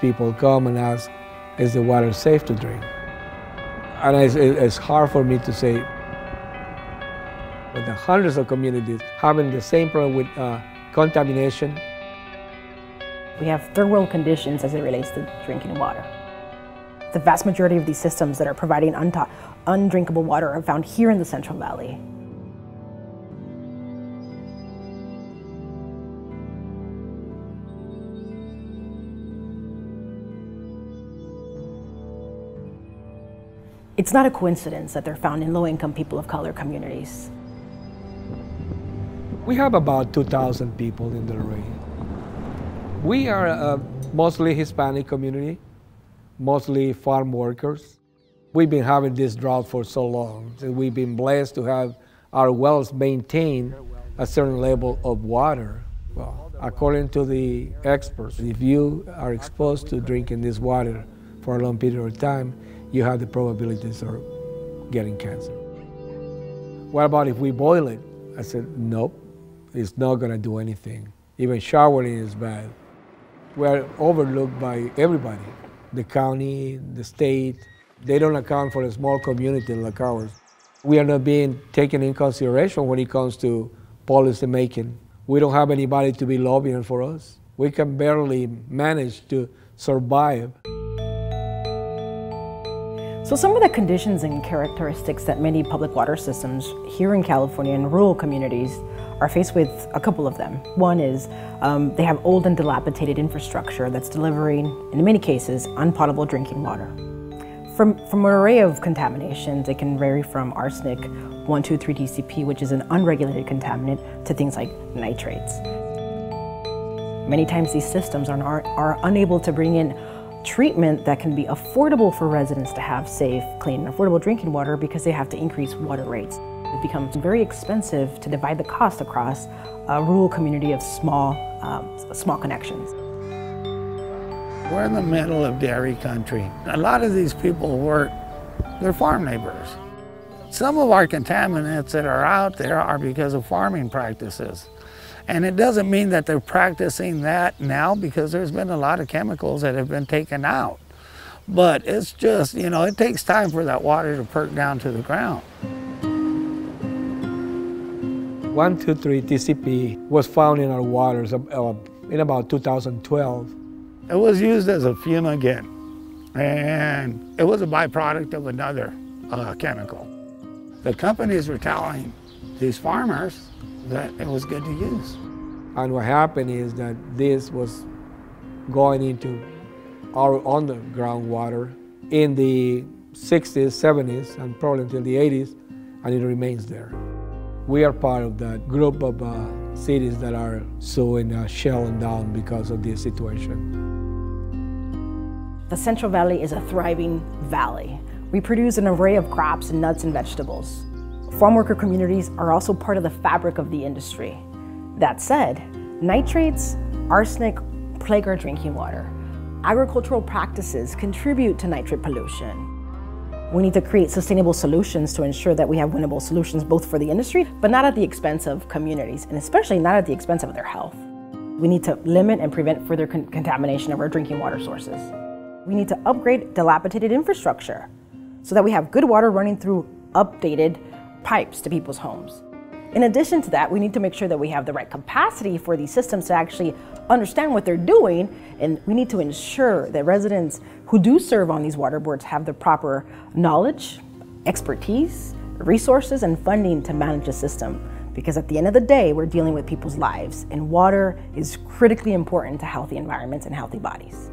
people come and ask, is the water safe to drink? And it's, it's hard for me to say, but the hundreds of communities having the same problem with uh, contamination. We have third world conditions as it relates to drinking water. The vast majority of these systems that are providing undrinkable water are found here in the Central Valley. It's not a coincidence that they're found in low-income people of color communities. We have about 2,000 people in the region. We are a mostly Hispanic community, mostly farm workers. We've been having this drought for so long, and we've been blessed to have our wells maintain a certain level of water. Well, according to the experts, if you are exposed to drinking this water for a long period of time, you have the probabilities of getting cancer. What about if we boil it? I said, nope, it's not gonna do anything. Even showering is bad. We're overlooked by everybody, the county, the state. They don't account for a small community like ours. We are not being taken in consideration when it comes to policy making. We don't have anybody to be lobbying for us. We can barely manage to survive. So some of the conditions and characteristics that many public water systems here in California and rural communities are faced with a couple of them. One is um, they have old and dilapidated infrastructure that's delivering, in many cases, unpotable drinking water. From, from an array of contaminations, it can vary from arsenic 123 TCP, which is an unregulated contaminant, to things like nitrates. Many times these systems are, are unable to bring in treatment that can be affordable for residents to have safe, clean, and affordable drinking water because they have to increase water rates. It becomes very expensive to divide the cost across a rural community of small, um, small connections. We're in the middle of dairy country. A lot of these people work, they're farm neighbors. Some of our contaminants that are out there are because of farming practices. And it doesn't mean that they're practicing that now because there's been a lot of chemicals that have been taken out. But it's just, you know, it takes time for that water to perk down to the ground. 123 TCP was found in our waters in about 2012. It was used as a fumigant, and it was a byproduct of another uh, chemical. The companies were telling these farmers that it was good to use. And what happened is that this was going into our underground water in the 60s, 70s, and probably until the 80s, and it remains there. We are part of that group of uh, cities that are so in uh, Shell and Dow because of this situation. The Central Valley is a thriving valley. We produce an array of crops and nuts and vegetables. Farm worker communities are also part of the fabric of the industry. That said, nitrates, arsenic plague our drinking water. Agricultural practices contribute to nitrate pollution. We need to create sustainable solutions to ensure that we have winnable solutions both for the industry, but not at the expense of communities, and especially not at the expense of their health. We need to limit and prevent further con contamination of our drinking water sources. We need to upgrade dilapidated infrastructure so that we have good water running through updated pipes to people's homes. In addition to that, we need to make sure that we have the right capacity for these systems to actually understand what they're doing, and we need to ensure that residents who do serve on these water boards have the proper knowledge, expertise, resources, and funding to manage the system. Because at the end of the day, we're dealing with people's lives, and water is critically important to healthy environments and healthy bodies.